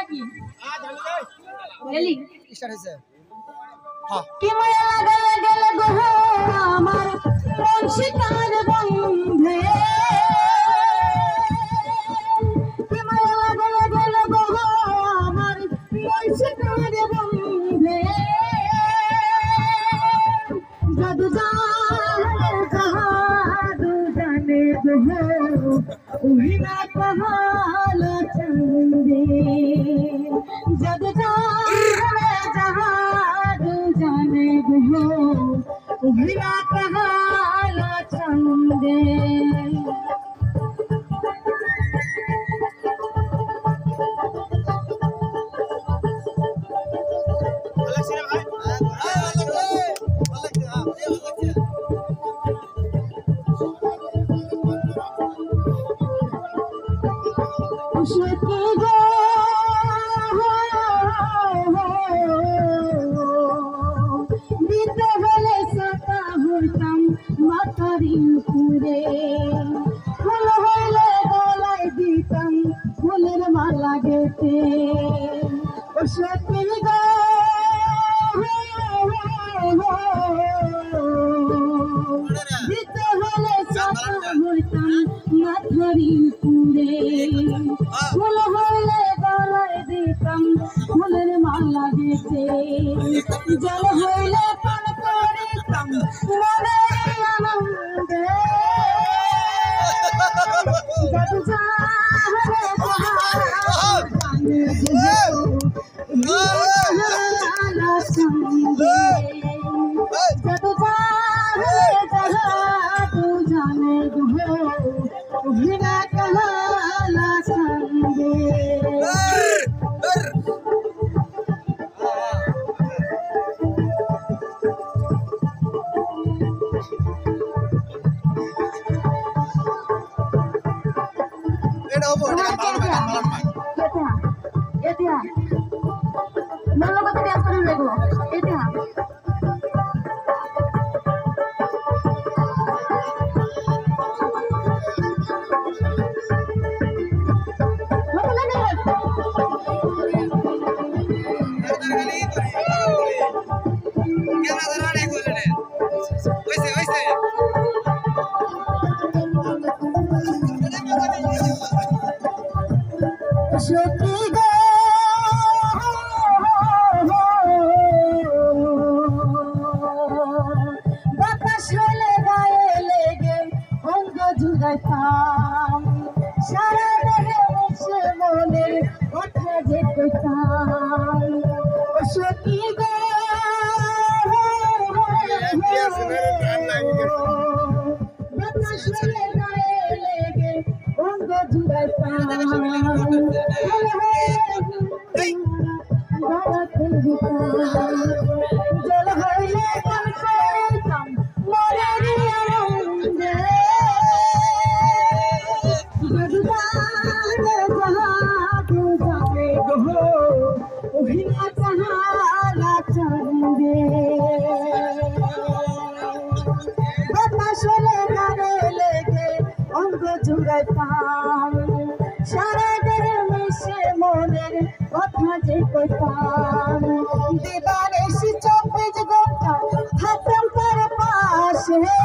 নাকি? গেলি? স্টার্ট হয়েছে। হ্যাঁ। কি মায়া লাগালে গেলে গো আমার মন শিকার বন্ধে। কি মায়া লাগালে গেলে গো আমার মন শিকার বন্ধে। জাদু জানে জাদু জানে গো উহিনা কহালা চন্দে जग जहाज़ जाने हो उभरा कहा चंदे। মাথারি পুরে। ফুল হইলে গলায় দিতাম ফুলের মালা গেতে ও সত্যি গো দিতে হলে দিতাম ফুলের জল হইলে এটা হবো এটা গান ভালো না গান ভালো সত্যি গো বাতাস লেগে অঙ্গ জুড়াইতাম সারা অঙ্গ অঙ্গ জুড়াইতাম সারা দেহে মিশে মনের কথা যে কইতাম দিবারে চব্বিশ ঘণ্টা থাকতাম তার পাশে।